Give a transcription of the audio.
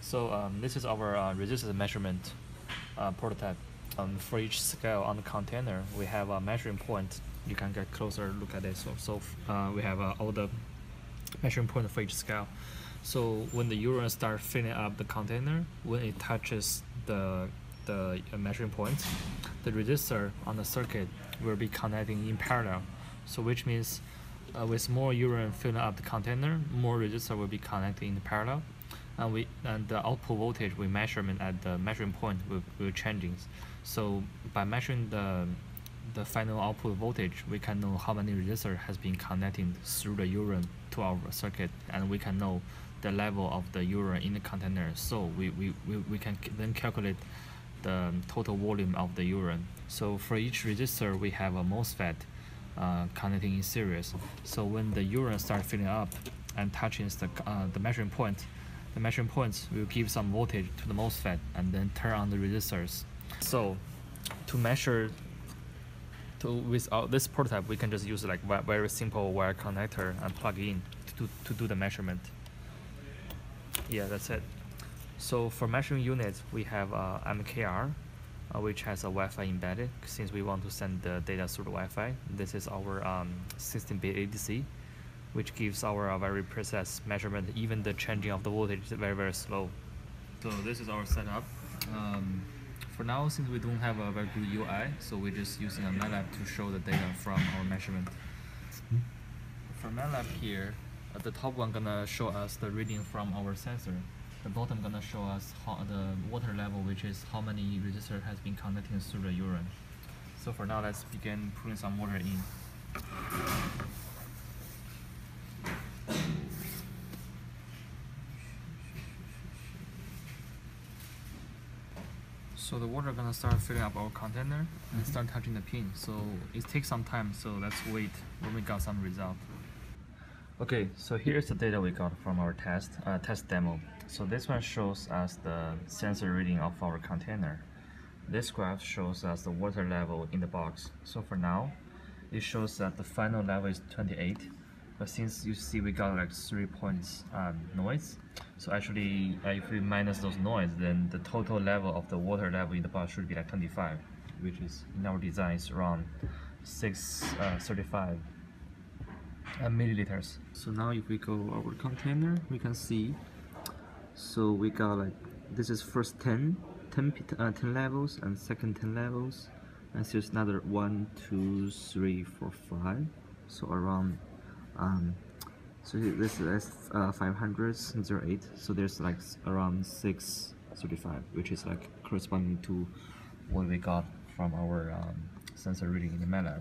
So um, this is our uh, resistance measurement uh, prototype. Um, for each scale on the container, we have a measuring point. You can get closer look at it. So, so uh, we have uh, all the measuring point for each scale. So when the urine starts filling up the container, when it touches the the uh, measuring point, the resistor on the circuit will be connecting in parallel. So which means uh, with more urine filling up the container, more resistor will be connecting in parallel and we and the output voltage we measurement at the measuring point will, will changing. So by measuring the the final output voltage, we can know how many resistor has been connecting through the urine to our circuit, and we can know the level of the urine in the container. So we, we, we, we can then calculate the total volume of the urine. So for each resistor, we have a MOSFET uh, connecting in series. So when the urine starts filling up and touching the, uh, the measuring point, the measuring points will give some voltage to the MOSFET and then turn on the resistors. So to measure to with our, this prototype, we can just use like very simple wire connector and plug in to to do the measurement. Yeah, that's it. So for measuring units, we have uh, MKR, uh, which has a Wi-Fi embedded. Since we want to send the data through the Wi-Fi, this is our um, 16-bit ADC which gives our uh, very precise measurement. Even the changing of the voltage is very, very slow. So this is our setup. Um, for now, since we don't have a very good UI, so we're just using a MATLAB to show the data from our measurement. For MATLAB here, uh, the top one gonna show us the reading from our sensor. The bottom gonna show us how the water level, which is how many resistor has been connecting through the urine. So for now, let's begin putting some water in. So the water gonna start filling up our container and start touching the pin. So it takes some time, so let's wait when we got some result. Okay, so here's the data we got from our test, uh, test demo. So this one shows us the sensor reading of our container. This graph shows us the water level in the box. So for now, it shows that the final level is 28 but since you see we got like three points um, noise so actually uh, if we minus those noise then the total level of the water level in the box should be like 25 which is in our design is around 635 uh, milliliters. So now if we go our container we can see so we got like this is first 10 10, uh, 10 levels and second 10 levels and here's another one two three four five so around um, so this is uh, 508 so there's like around 635 which is like corresponding to what we got from our um, sensor reading in the MATLAB